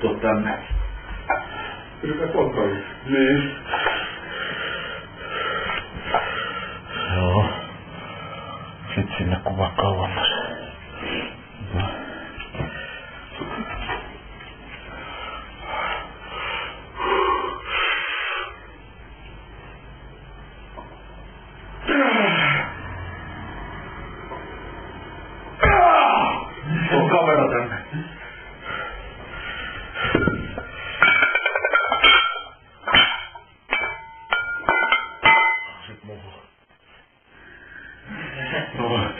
istua tänne. Kyllä konttori. Niin. Joo. Sit sinne kuva kauemmas. 我我